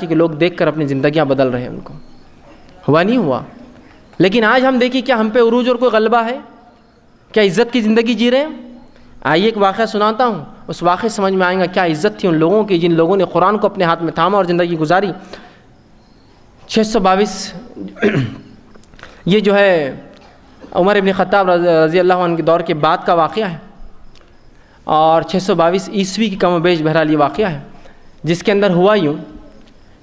کہ لوگ دیکھ کر اپنی زندگیاں بدل رہے ہیں ان کو۔ ہوا نہیں ہوا۔ لیکن آج ہم دیکھیں کیا ہم پہ عروج اور کوئی غلبہ ہے؟ کیا عزت کی زندگی جی رہے ہیں؟ آئیے ایک واقعہ سناتا ہوں۔ اس واقعے سمجھ میں آئیں گا کیا عزت تھی ان لوگوں کی جن لوگوں نے قرآن کو اپنے ہاتھ میں تھاما اور زندگی گزاری۔ چھ سو باویس یہ جو ہے عمر ابن خطاب رضی اللہ عنہ کے دور کے بعد کا واقعہ ہے۔ اور چھ سو باویس عیسوی کی کم و بیش بہرحال یہ واقعہ ہے۔ جس کے اندر ہوا یوں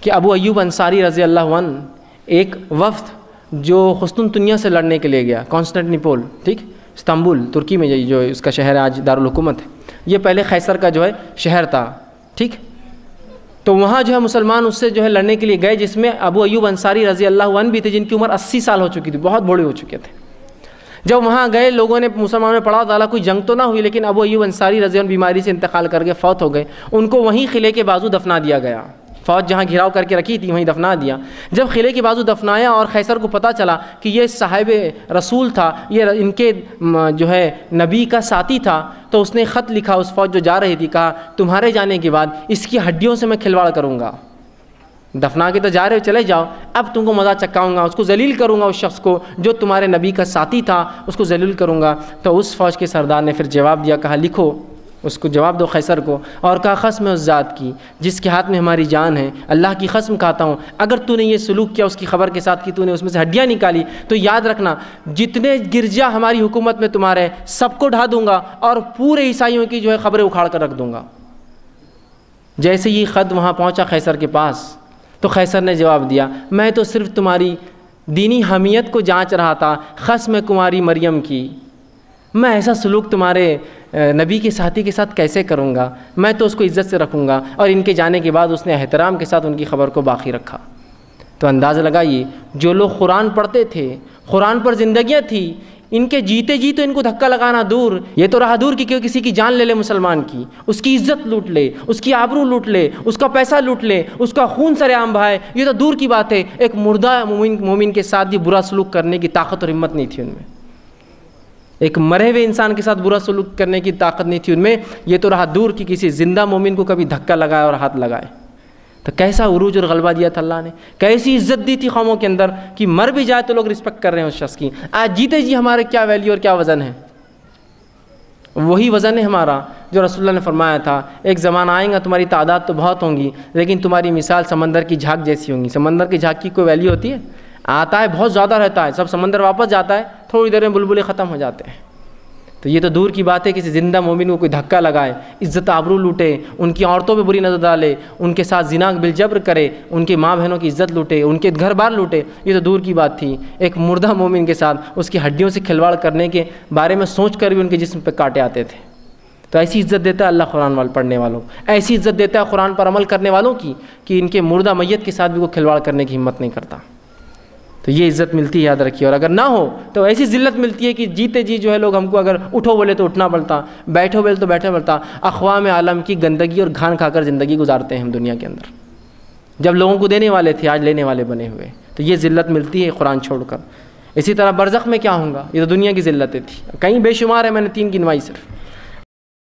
کہ ابو ایوب انصاری رضی اللہ عنہ ایک وفد جو خستن دنیا سے لڑنے کے لیے گیا کانسٹنٹنیپول ٹھیک؟ استنبول، ترکی میں جو اس کا شہر ہے، آج دارالحکومت ہے۔ یہ پہلے خیسر کا جو ہے شہر تھا، ٹھیک؟ تو وہاں جو ہے مسلمان اس سے جو ہے لڑنے کے لیے گئے، جس میں ابو ایوب انصاری رضی اللہ عنہ بھی تھے، جن کی عمر اسی سال ہو چکی تھی، بہت بڑے ہو چکے تھے۔ جب وہاں گئے، لوگوں نے مسلمانوں نے پڑھا، تعالیٰ کوئی جنگ تو نہ ہوئی، لیکن ابو ایوب انصاری رضی اللہ بیماری سے انتقال کر کے فوت ہو گئے۔ ان کو وہیں قلعے کے بازو دفنا دیا گیا۔ فوج جہاں گھراؤ کر کے رکھی تھی، وہیں دفنا دیا۔ جب قلعے کے بازو دفنایا اور خیسر کو پتہ چلا کہ یہ صاحب رسول تھا، یہ ان کے جو ہے، نبی کا ساتھی تھا، تو اس نے خط لکھا، اس فوج جو جا رہی تھی، کہا، تمہارے جانے کے بعد اس کی ہڈیوں سے میں کھلواڑ کروں گا۔ دفنا کے تو جا رہے ہو، چلے جاؤ۔ اب تم کو مزہ چکاؤں گا، اس کو ذلیل کروں گا، اس شخص کو جو تمہارے نبی کا ساتھی تھا، اس کو ذلیل کروں گا۔ تو اس فوج کے سردار نے پھر جواب دیا، کہا، لکھو۔ اس کو جواب دو خیسر کو، اور کہا قسم اس ذات کی، جس کے ہاتھ میں ہماری جان ہے، اللہ کی قسم کہتا ہوں، اگر تو نے یہ سلوک کیا اس کی خبر کے ساتھ کی تو نے اس میں سے ہڈیاں نکالی، تو یاد رکھنا، جتنے گرجا ہماری حکومت میں تمہارے سب کو ڈھا دوں گا، اور پورے عیسائیوں کی جو ہے خبریں اکھاڑ کر رکھ دوں گا۔ جیسے یہ خط وہاں پہنچا خیسر کے پاس، تو خیسر نے جواب دیا، میں تو صرف تمہاری دینی حمیت کو جانچ رہا تھا خسم کماری مریم کی۔ میں ایسا سلوک تمہارے نبی کے ساتھی کے ساتھ کیسے کروں گا؟ میں تو اس کو عزت سے رکھوں گا اور ان کے جانے کے بعد اس نے احترام کے ساتھ ان کی خبر کو باقی رکھا۔ تو اندازہ لگائیے، جو لوگ قرآن پڑھتے تھے، قرآن پر زندگیاں تھیں، ان کے جیتے جی تو ان کو دھکا لگانا دور، یہ تو رہا دور کہ کیوں کسی کی جان لے لے مسلمان کی، اس کی عزت لوٹ لے، اس کی آبرو لوٹ لے، اس کا پیسہ لوٹ لے، اس کا خون سر عام بھائے یہ تو دور کی بات ہے۔ ایک مردہ مومن مومن کے ساتھ بھی برا سلوک کرنے کی طاقت اور ہمت نہیں تھی ان میں۔ ایک مرے ہوئے انسان کے ساتھ برا سلوک کرنے کی طاقت نہیں تھی ان میں، یہ تو رہا دور کہ کسی زندہ مومن کو کبھی دھکا لگائے اور ہاتھ لگائے۔ تو کیسا عروج اور غلبہ دیا تھا اللہ نے؟ کیسی عزت دی تھی قوموں کے اندر کہ مر بھی جائے تو لوگ رسپیکٹ کر رہے ہیں اس شخص کی۔ آج جیتے جی ہمارے کیا ویلیو اور کیا وزن ہے؟ وہی وزن ہے ہمارا جو رسول اللہ نے فرمایا تھا، ایک زمانہ آئیں گا تمہاری تعداد تو بہت ہوں گی، لیکن تمہاری مثال سمندر کی جھاگ جیسی ہوں گی۔ سمندر کی جھاگ کی کوئی ویلیو ہوتی ہے؟ آتا ہے، بہت زیادہ رہتا ہے۔ سب سمندر واپس جاتا ہے، تھوڑی دیر میں بلبلے ختم ہو جاتے ہیں۔ تو یہ تو دور کی بات ہے، کسی زندہ مومن کو کوئی دھکا لگائے، عزت آبرو لوٹے، ان کی عورتوں پہ بری نظر ڈالے، ان کے ساتھ زنا بالجبر کرے، ان کے ماں بہنوں کی عزت لوٹے، ان کے گھر بار لوٹے، یہ تو دور کی بات تھی۔ ایک مردہ مومن کے ساتھ، اس کی ہڈیوں سے کھلواڑ کرنے کے بارے میں سوچ کر بھی ان کے جسم پہ کاٹے آتے تھے۔ تو ایسی عزت دیتا ہے اللہ قرآن وال پڑھنے والوں۔ ایسی عزت دیتا ہے قرآن پر عمل کرنے والوں کی، کہ ان کے مردہ میت کے ساتھ بھی وہ کھلواڑ کرنے کی ہمت نہیں کرتا۔ تو یہ عزت ملتی ہے یاد رکھیے، اور اگر نہ ہو تو ایسی ذلت ملتی ہے کہ جیتے جی جو ہے لوگ ہم کو اگر اٹھو بولے تو اٹھنا پڑتا، بیٹھو بولے تو بیٹھنا پڑتا۔ اقوام عالم کی گندگی اور گھان کھا کر زندگی گزارتے ہیں ہم دنیا کے اندر۔ جب لوگوں کو دینے والے تھے، آج لینے والے بنے ہوئے۔ تو یہ ذلت ملتی ہے قرآن چھوڑ کر۔ اسی طرح برزخ میں کیا ہوں گا؟ یہ تو دنیا کی ذلتیں تھیں۔ کہیں بے شمار ہے، میں نے تین گنوائی صرف۔